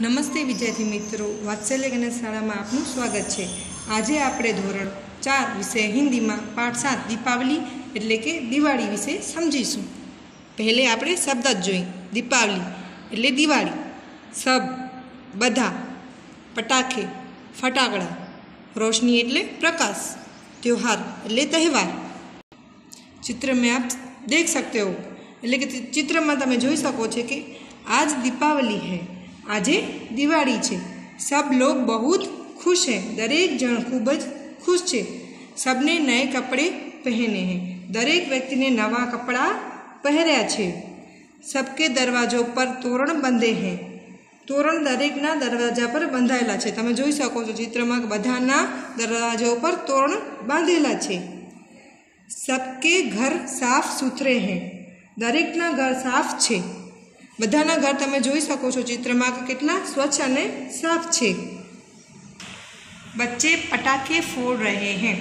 નમસ્તે વિદ્યાર્થી મિત્રો વાત્સલ્ય ગણેશ શાળામાં આપનું સ્વાગત છે આજે આપણે ધોરણ ચાર વિષય હિન્દીમાં પાઠ સાત દીપાવલી એટલે કે દિવાળી વિશે સમજીશું પહેલે આપણે શબ્દ જ જોઈ દીપાવલી એટલે દિવાળી સબ બધા પટાખે ફટાકડા રોશની એટલે પ્રકાશ त्योहार એટલે તહેવાર चित्र में आप देख सकते हो એટલે કે ચિત્રમાં તમે જોઈ શકો છો કે આજ દીપાવલી है आज दिवाड़ी है सब लोग बहुत खुश हैं दरेक जन खूबज खुश है सबने नए कपड़े पहने हैं दरेक व्यक्ति ने नवा कपड़ा पहरया है सबके दरवाजों पर तोरण बंधे हैं तोरण दरेकना दरवाज़ा पर बंधायेला है तब जी सको चित्र में बधाना दरवाजों पर तोरण बांधेला है सबके घर साफ़ सुथरे हैं दरेकना घर साफ़ है બધાના ઘર તમે જોઈ શકો છો ચિત્રમાં કે કેટલા સ્વચ્છ અને સાફ છે બચ્ચે પટાકે ફોડ રહે હૈ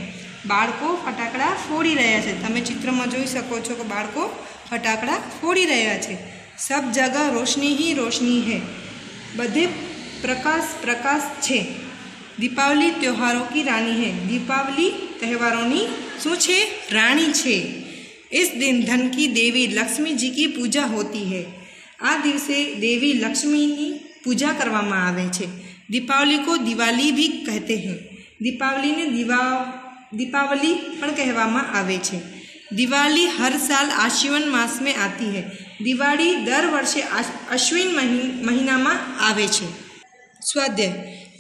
બાળકો ફટાકડા ફોડી રહ્યા છે તમે ચિત્રમાં જોઈ શકો છો કે બાળકો ફટાકડા ફોડી રહ્યા છે સબ જગહ રોશની હી રોશની હૈ બધે પ્રકાશ પ્રકાશ છે દીપાવલી ત્યોહારો કી રાની હૈ દીપાવલી તહેવારોની શું છે રાણી છે इस दिन धन की देवी लक्ष्मी जी की पूजा होती है आ दिवसे देवी लक्ष्मी की पूजा कर दीपावली को दिवाली भी कहते हैं दीपावली ने दीवा दीपावली कहवा दिवाली हर साल आश्वन मास में आती है दिवाली दर वर्षे अश्विन महीना में आए स्वाध्याय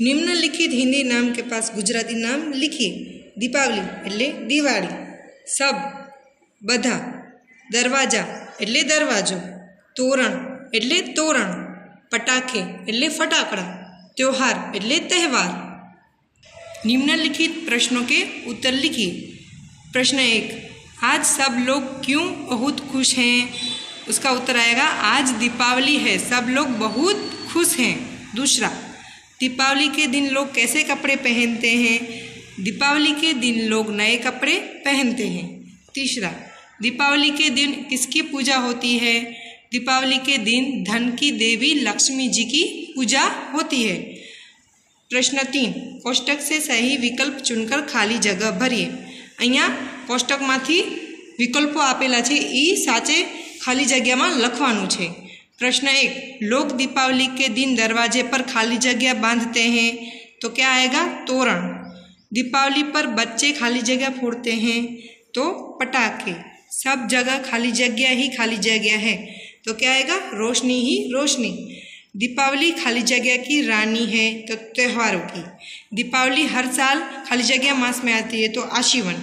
निम्नलिखित हिंदी नाम के पास गुजराती नाम लिखिए दीपावली एट दिवाली सब बधा दरवाज़ा एट दरवाजो તોરણ એટલે તોરણ પટાખે એટલે ફટાકડા त्योहार એટલે તહેવાર निम्नलिखित प्रश्नों के उत्तर लिखिए प्रश्न एक आज सब लोग क्यों बहुत खुश हैं उसका उत्तर आएगा आज दीपावली है सब लोग बहुत खुश हैं दूसरा दीपावली के दिन लोग कैसे कपड़े पहनते हैं दीपावली के दिन लोग नए कपड़े पहनते हैं तीसरा दीपावली के दिन किसकी पूजा होती है दीपावली के दिन धन की देवी लक्ष्मी जी की पूजा होती है પ્રશ્ન તીન કોષ્ટક સે સહી વિકલ્પ ચૂનકર ખાલી જગહ ભરીએ અહીંયા કોષ્ટકમાંથી વિકલ્પો આપેલા છે એ સાચે ખાલી જગ્યામાં લખવાનું છે प्रश्न एक लोग दीपावली के दिन दरवाजे पर खाली जगह बांधते हैं तो क्या आएगा तोरण दीपावली पर बच्चे खाली जगह फोड़ते हैं तो पटाखे सब जगह खाली जगह ही खाली जगह है तो क्या आएगा? रोशनी ही रोशनी। दीपावली खाली जगह की रानी है तो त्योहारों की। दीपावली हर साल खाली जगह मास में आती है तो आशीवन।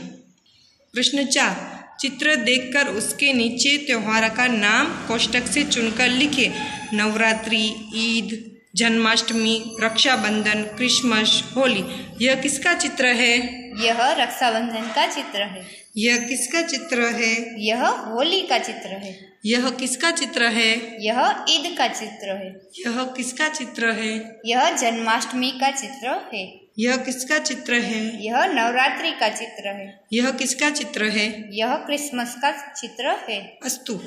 प्रश्न चार, चित्र देखकर उसके नीचे त्योहार का नाम कोष्टक से चुनकर लिखे नवरात्रि, ईद जन्माष्टमी रक्षाबंधन क्रिसमस होली। यह किसका चित्र है? यह रक्षाबंधन का चित्र है। यह किसका चित्र है? यह होली का चित्र है। यह किसका चित्र है? यह ईद का चित्र है। यह किसका चित्र है? यह जन्माष्टमी का चित्र है। यह किसका चित्र है? यह नवरात्रि का चित्र है। यह किसका चित्र है? यह क्रिसमस का चित्र है। अस्तु।